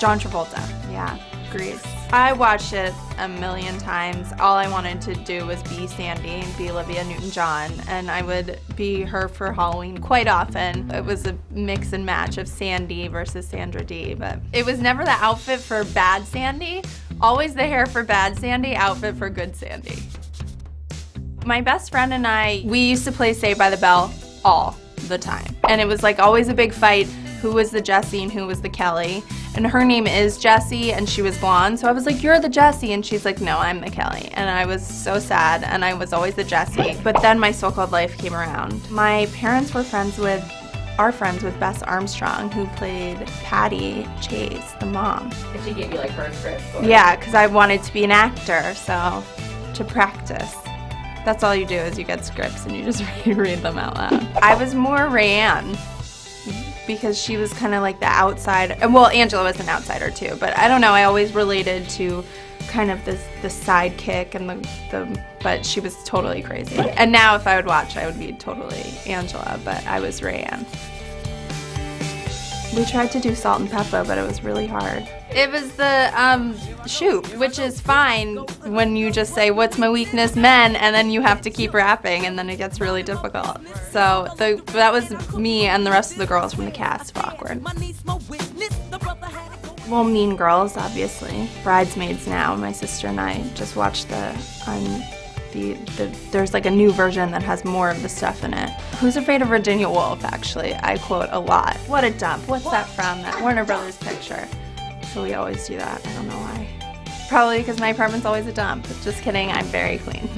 John Travolta, yeah, Grease. I watched it a million times. All I wanted to do was be Sandy and be Olivia Newton-John, and I would be her for Halloween quite often. It was a mix and match of Sandy versus Sandra Dee, but it was never the outfit for bad Sandy, always the hair for bad Sandy, outfit for good Sandy. My best friend and I, we used to play Saved by the Bell all the time. And it was like always a big fight who was the Jessie and who was the Kelly. And her name is Jessie and she was blonde. So I was like, You're the Jessie. And she's like, No, I'm the Kelly. And I was so sad and I was always the Jessie. But then my so called life came around. My parents were friends with are friends with Bess Armstrong, who played Patty Chase, the mom. And she gave you like her script. Or... Yeah, because I wanted to be an actor, so to practice. That's all you do is you get scripts and you just read them out loud. I was more Rayanne because she was kind of like the outside. Well, Angela was an outsider too, but I don't know. I always related to kind of this the sidekick and the, the but she was totally crazy. And now if I would watch, I would be totally Angela, but I was Rayanne. We tried to do Salt-N-Pepa, but it was really hard. It was the um, Shoop, which is fine when you just say, what's my weakness, men, and then you have to keep rapping, and then it gets really difficult. So the, that was me and the rest of the girls from the cast of Awkward. Well, Mean Girls, obviously. Bridesmaids now. My sister and I just watched the on the, the there's like a new version that has more of the stuff in it. Who's Afraid of Virginia Woolf? Actually, I quote a lot. What a dump. What's that from? That Warner Brothers picture. So we always do that. I don't know why. Probably because my apartment's always a dump. Just kidding. I'm very clean.